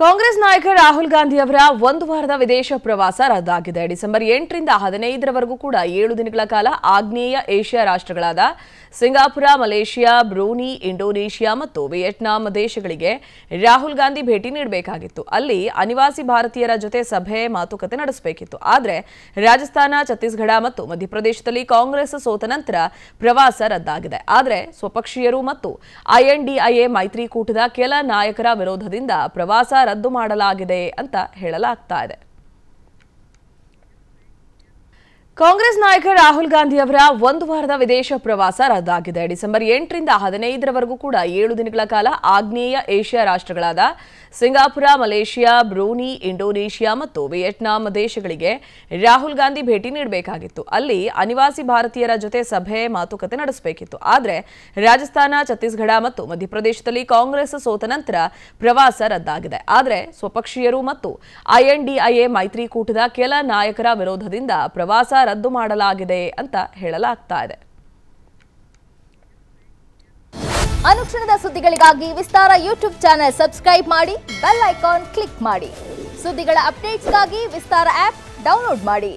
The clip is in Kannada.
ಕಾಂಗ್ರೆಸ್ ನಾಯಕ ರಾಹುಲ್ ಗಾಂಧಿ ಅವರ ಒಂದು ವಾರದ ವಿದೇಶ ಪ್ರವಾಸ ರದ್ದಾಗಿದೆ. ಡಿಸೆಂಬರ್ ಎಂಟರಿಂದ ಹದಿನೈದರವರೆಗೂ ಕೂಡ ಏಳು ದಿನಗಳ ಕಾಲ ಆಗ್ನೇಯ ಏಷ್ಯಾ ರಾಷ್ಟ್ರಗಳಾದ ಸಿಂಗಾಪುರ, ಮಲೇಷಿಯಾ, ಬ್ರೂನಿ, ಇಂಡೋನೇಷಿಯಾ ಮತ್ತು ವಿಯೆಟ್ನಾಂ ದೇಶಗಳಿಗೆ ರಾಹುಲ್ ಗಾಂಧಿ ಭೇಟಿ ನೀಡಬೇಕಾಗಿತ್ತು. ಅಲ್ಲಿ ಅನಿವಾಸಿ ಭಾರತೀಯರ ಜೊತೆ ಸಭೆ, ಮಾತುಕತೆ ನಡೆಸಬೇಕಿತ್ತು. ಆದರೆ ರಾಜಸ್ಥಾನ, ಛತ್ತೀಸ್ಗಢ ಮತ್ತು ಮಧ್ಯಪ್ರದೇಶದಲ್ಲಿ ಕಾಂಗ್ರೆಸ್ ಸೋತ ನಂತರ ಪ್ರವಾಸ ರದ್ದಾಗಿದೆ. ಆದರೆ ಸ್ವಪಕ್ಷೀಯರು ಮತ್ತು ಐಎನ್ಡಿಐಎ ಮೈತ್ರಿಕೂಟದ ಕೆಲ ನಾಯಕರ ವಿರೋಧದಿಂದ ಪ್ರವಾಸ ರದ್ದು ಮಾಡಲಾಗಿದೆ ಅಂತ ಹೇಳಲಾಗ್ತಾ ಇದೆ. ಕಾಂಗ್ರೆಸ್ ನಾಯಕ ರಾಹುಲ್ ಗಾಂಧಿ ಅವರ ಒಂದು ವಾರದ ವಿದೇಶ ಪ್ರವಾಸ ರದ್ದಾಗಿದೆ. ಡಿಸೆಂಬರ್ ಎಂಟರಿಂದ ಹದಿನೈದರವರೆಗೂ ಕೂಡ ಏಳು ದಿನಗಳ ಕಾಲ ಆಗ್ನೇಯ ಏಷ್ಯಾ ರಾಷ್ಟ್ರಗಳಾದ ಸಿಂಗಾಪುರ, ಮಲೇಷಿಯಾ, ಬ್ರೂನಿ, ಇಂಡೋನೇಷಿಯಾ ಮತ್ತು ವಿಯೆಟ್ನಾಂ ದೇಶಗಳಿಗೆ ರಾಹುಲ್ ಗಾಂಧಿ ಭೇಟಿ ನೀಡಬೇಕಾಗಿತ್ತು. ಅಲ್ಲಿ ಅನಿವಾಸಿ ಭಾರತೀಯರ ಜೊತೆ ಸಭೆ, ಮಾತುಕತೆ ನಡೆಸಬೇಕಿತ್ತು. ಆದರೆ ರಾಜಸ್ಥಾನ, ಛತ್ತೀಸ್ಗಢ ಮತ್ತು ಮಧ್ಯಪ್ರದೇಶದಲ್ಲಿ ಕಾಂಗ್ರೆಸ್ ಸೋತ ನಂತರ ಪ್ರವಾಸ ರದ್ದಾಗಿದೆ. ಆದರೆ ಸ್ವಪಕ್ಷೀಯರು ಮತ್ತು ಐಎನ್ಡಿಐಎ ಮೈತ್ರಿಕೂಟದ ಕೆಲ ನಾಯಕರ ವಿರೋಧದಿಂದ ಪ್ರವಾಸ ರದ್ದು ಮಾಡಲಾಗಿದೆ ಅಂತ ಹೇಳಲಾಗ್ತಾ ಇದೆ. ಅನುಕ್ಷಣದ ಸುದ್ದಿಗಳಿಗಾಗಿ ವಿಸ್ತಾರ ಯೂಟ್ಯೂಬ್ ಚಾನೆಲ್ ಸಬ್ಸ್ಕ್ರೈಬ್ ಮಾಡಿ, ಬೆಲ್ ಐಕಾನ್ ಕ್ಲಿಕ್ ಮಾಡಿ. ಸುದ್ದಿಗಳ ಅಪ್ಡೇಟ್ಸ್ಗಾಗಿ ವಿಸ್ತಾರ ಆಪ್ ಡೌನ್ಲೋಡ್ ಮಾಡಿ.